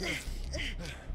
Ugh.